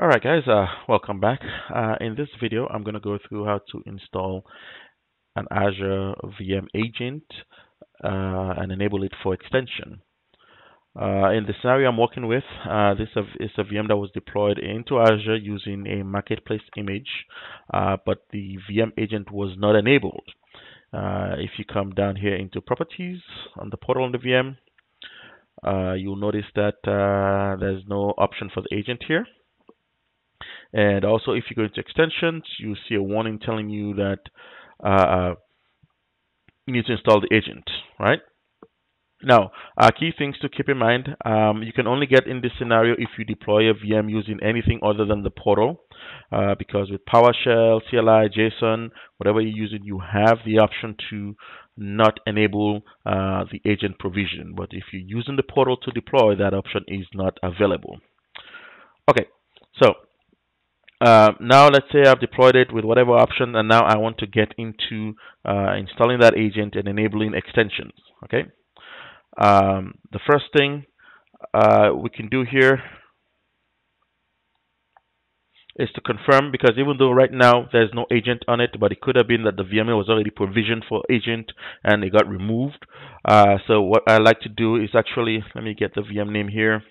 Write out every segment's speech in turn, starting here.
Alright guys, uh, welcome back. Uh, in this video I'm going to go through how to install an Azure VM agent uh, and enable it for extension. Uh, in the scenario I'm working with, uh, this is a VM that was deployed into Azure using a marketplace image, uh, but the VM agent was not enabled. if you come down here into properties on the portal on the VM, you'll notice that there's no option for the agent here. And also, if you go into extensions, you see a warning telling you that uh, uh, you need to install the agent, right? Now, uh, key things to keep in mind, um, you can only get in this scenario if you deploy a VM using anything other than the portal, uh, because with PowerShell, CLI, JSON, whatever you're using, you have the option to not enable uh, the agent provision. But if you're using the portal to deploy, that option is not available. Okay, so uh, now let's say I've deployed it with whatever option and now I want to get into uh, installing that agent and enabling extensions okay? Um, the first thing uh, we can do here is to confirm because even though right now there's no agent on it but it could have been that the VMware was already provisioned for agent and it got removed uh, so what I like to do is actually let me get the VM name here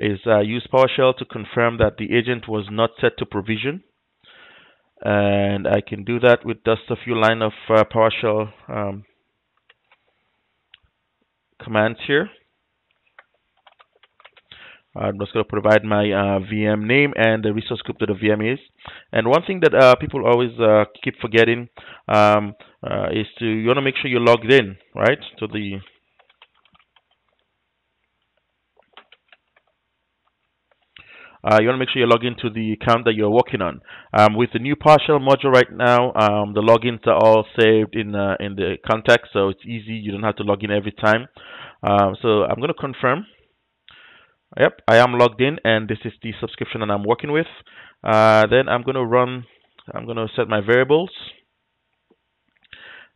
is uh, use PowerShell to confirm that the agent was not set to provision. And I can do that with just a few line of uh, PowerShell um, commands here. I'm just going to provide my uh, VM name and the resource group that the VM is. And one thing that uh, people always uh, keep forgetting um, uh, is to you want to make sure you're logged in, right, to the uh, you want to make sure you log into the account that you're working on. Um, with the new PowerShell module right now, um, the logins are all saved in uh, in the context, so it's easy. You don't have to log in every time. Um, so I'm going to confirm. Yep, I am logged in, and this is the subscription that I'm working with. Uh, then I'm going to run. I'm going to set my variables.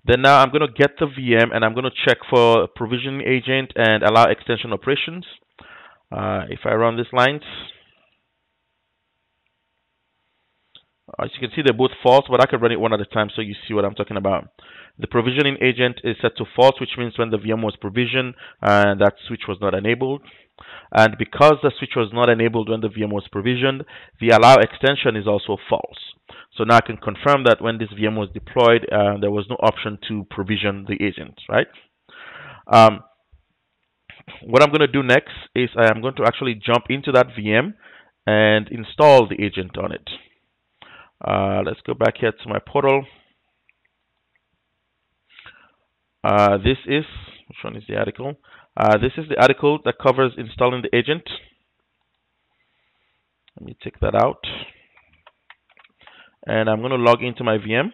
Then now I'm going to get the VM and I'm going to check for provisioning agent and allow extension operations. Uh, if I run these lines, As you can see, they're both false, but I can run it one at a time so you see what I'm talking about. The provisioning agent is set to false, which means when the VM was provisioned, and that switch was not enabled. And because the switch was not enabled when the VM was provisioned, the allow extension is also false. So now I can confirm that when this VM was deployed, uh, there was no option to provision the agent, right? Um, what I'm going to do next is I am going to actually jump into that VM and install the agent on it. Uh, let's go back here to my portal. Uh, this is, which one is the article? Uh, this is the article that covers installing the agent. Let me take that out. And I'm going to log into my VM.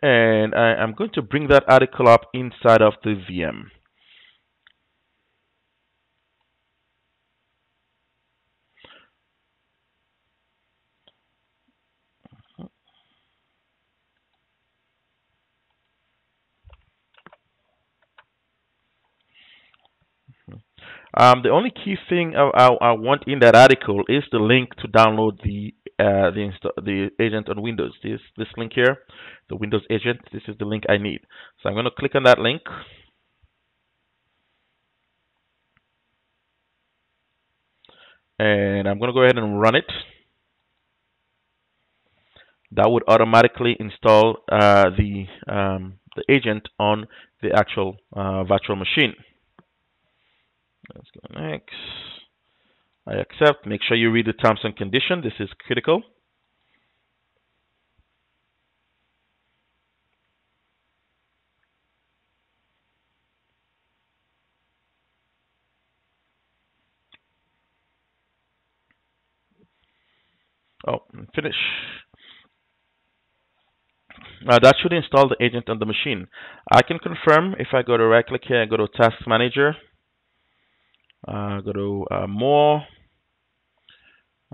And I, am going to bring that article up inside of the VM. Um, the only key thing I, I, I, want in that article is the link to download the uh, the the agent on Windows. This this link here, the Windows agent. This is the link I need. So I'm going to click on that link. And I'm going to go ahead and run it. That would automatically install uh, the um, the agent on the actual uh, virtual machine. Let's go next. I accept. Make sure you read the terms and condition. This is critical. Oh, finish. Uh, that should install the agent on the machine. I can confirm if I go to right click here and go to task manager uh, go to uh, more,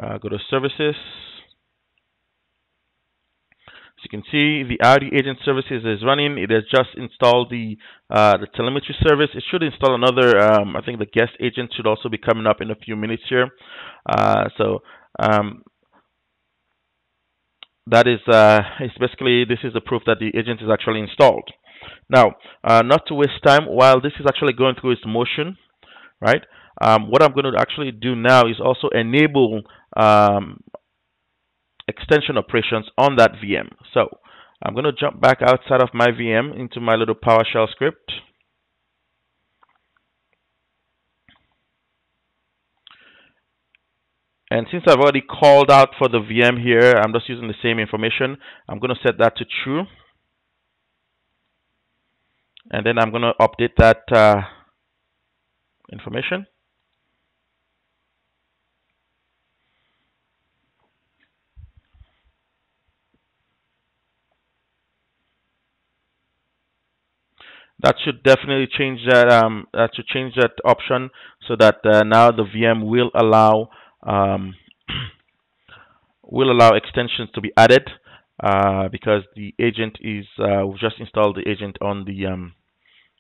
uh, go to services. As you can see, the RD agent services is running. It has just installed the uh, the telemetry service. It should install another. Um, I think the guest agent should also be coming up in a few minutes here. Uh, so um, that is uh, it's basically this is the proof that the agent is actually installed. Now, uh, not to waste time, while this is actually going through its motion, right? Um, what I'm going to actually do now is also enable um, extension operations on that VM. So I'm going to jump back outside of my VM into my little PowerShell script. And since I've already called out for the VM here, I'm just using the same information. I'm going to set that to true. And then I'm going to update that uh, information. that should definitely change that um, that should change that option so that uh, now the VM will allow um, will allow extensions to be added uh, because the agent is uh, we've just installed the agent on the um,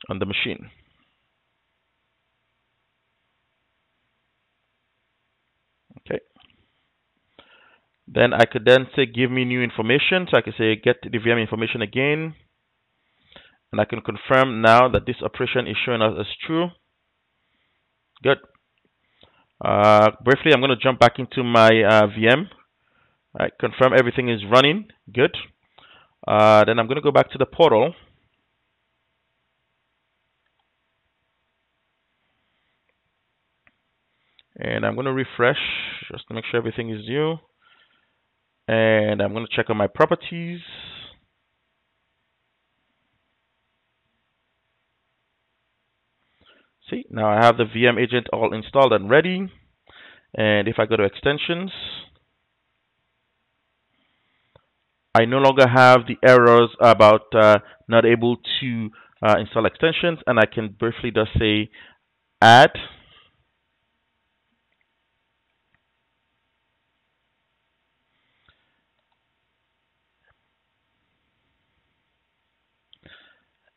on the machine. Okay. Then I could then say give me new information. So I can say get the VM information again and I can confirm now that this operation is showing us as true. Good. Uh, briefly, I'm going to jump back into my uh, VM. Right, confirm everything is running. Good. Uh, then I'm going to go back to the portal. And I'm going to refresh just to make sure everything is new. And I'm going to check on my properties. See, now I have the VM agent all installed and ready. And if I go to extensions, I no longer have the errors about uh, not able to uh, install extensions. And I can briefly just say add.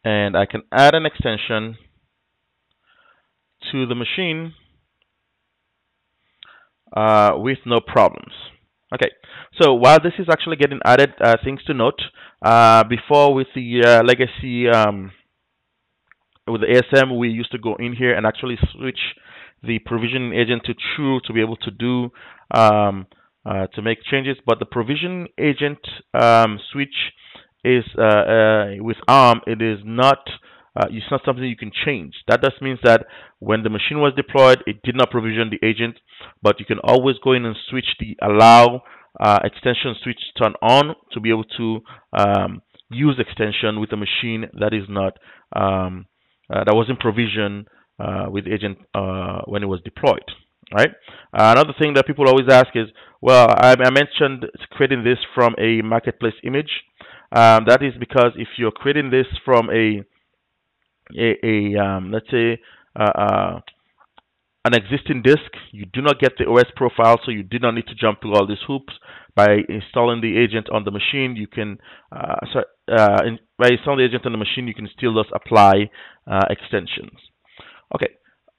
And I can add an extension to the machine uh, with no problems. Okay, so while this is actually getting added, uh, things to note, uh, before with the uh, legacy, um, with the ASM, we used to go in here and actually switch the provision agent to true to be able to do, um, uh, to make changes, but the provision agent um, switch is, uh, with ARM, it is not uh, it's not something you can change. That just means that when the machine was deployed, it did not provision the agent, but you can always go in and switch the allow uh, extension switch turn on to be able to um, use extension with a machine that is not um, uh, that wasn't provisioned uh, with agent uh, when it was deployed. Right. Uh, another thing that people always ask is, well, I, I mentioned creating this from a marketplace image. Um, that is because if you're creating this from a a, a um, let's say uh, uh, an existing disk, you do not get the OS profile, so you do not need to jump through all these hoops. By installing the agent on the machine, you can, uh, sorry, uh, in, by installing the agent on the machine, you can still just apply uh, extensions. Okay,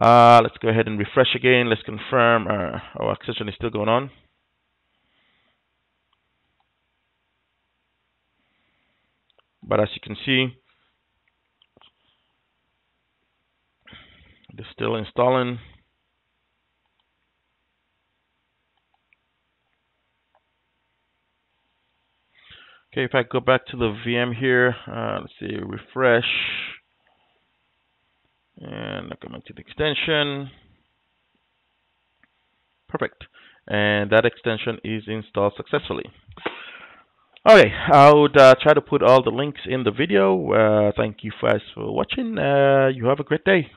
uh, let's go ahead and refresh again. Let's confirm our, our extension is still going on. But as you can see, It's still installing. Okay, if I go back to the VM here, uh, let's see, refresh, and I come into the extension. Perfect. And that extension is installed successfully. Okay, I would uh, try to put all the links in the video. Uh, thank you guys for watching. Uh, you have a great day.